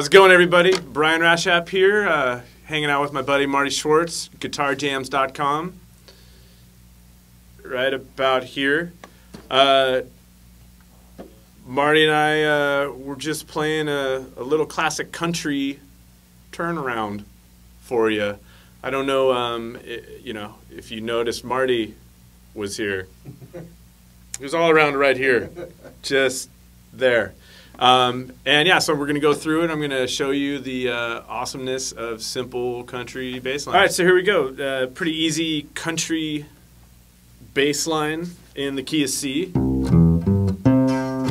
How's it going, everybody? Brian Rashap here, uh, hanging out with my buddy Marty Schwartz, GuitarJamz.com. Right about here. Uh, Marty and I uh, were just playing a, a, little classic country turnaround for you. I don't know, um, it, you know, if you noticed, Marty was here. He was all around right here, just there. Um, and yeah, so we're going to go through it. I'm going to show you the uh, awesomeness of simple country bass line. All right, so here we go. Uh, pretty easy country bass line in the key of C.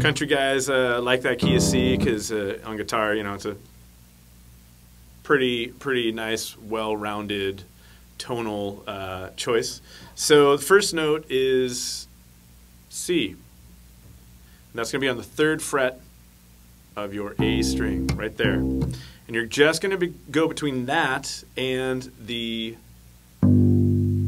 Country guys uh, like that key of C because uh, on guitar, you know, it's a pretty pretty nice, well-rounded tonal uh, choice. So the first note is C. And that's going to be on the third fret of your A string right there. And you're just going to be, go between that and the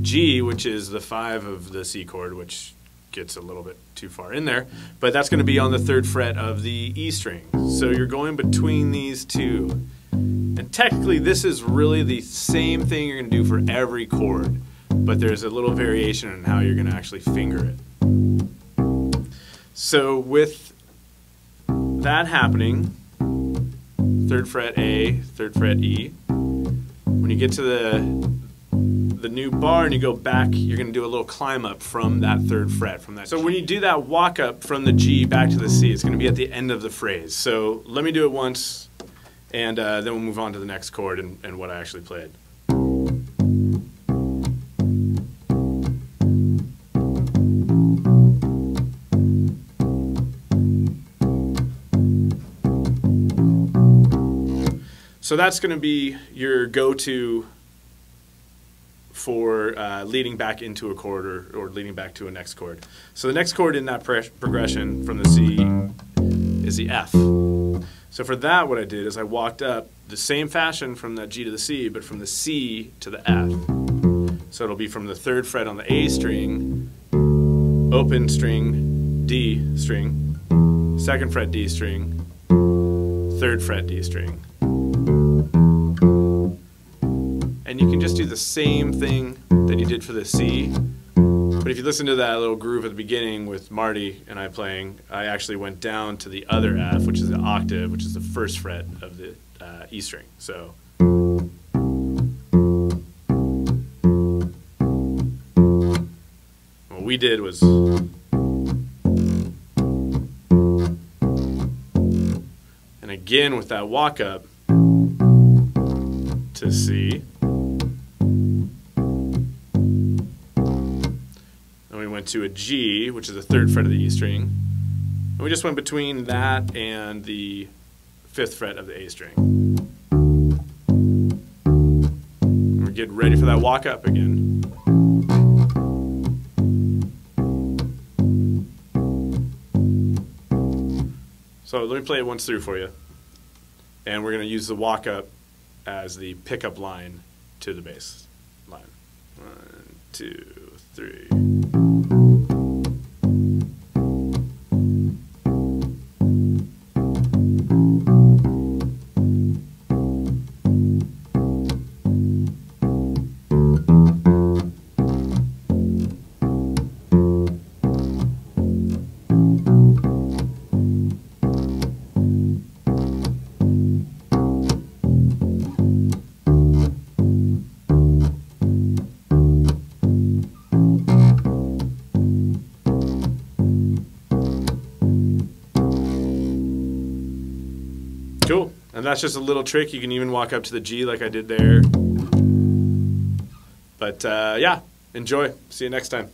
G, which is the five of the C chord, which gets a little bit too far in there, but that's going to be on the third fret of the E string. So you're going between these two. And technically, this is really the same thing you're going to do for every chord, but there's a little variation in how you're going to actually finger it. So with that happening, third fret A, third fret E. When you get to the the new bar and you go back, you're going to do a little climb up from that third fret. From that. So when you do that walk up from the G back to the C, it's going to be at the end of the phrase. So let me do it once, and uh, then we'll move on to the next chord and, and what I actually played. So that's going to be your go-to for uh, leading back into a chord or, or, leading back to a next chord. So the next chord in that progression from the C is the F. So for that, what I did is I walked up the same fashion from the G to the C, but from the C to the F. So it'll be from the third fret on the A string, open string, D string, second fret D string, third fret D string. And you can just do the same thing that you did for the C. But if you listen to that little groove at the beginning with Marty and I playing, I actually went down to the other F, which is the octave, which is the first fret of the uh, E string. So. What we did was. And again with that walk up to C. went to a G, which is the third fret of the E string. And we just went between that and the fifth fret of the A string. And we're getting ready for that walk up again. So let me play it once through for you. And we're going to use the walk up as the pickup line to the bass line. One, two, three. And that's just a little trick. You can even walk up to the G like I did there. But uh, yeah, enjoy. See you next time.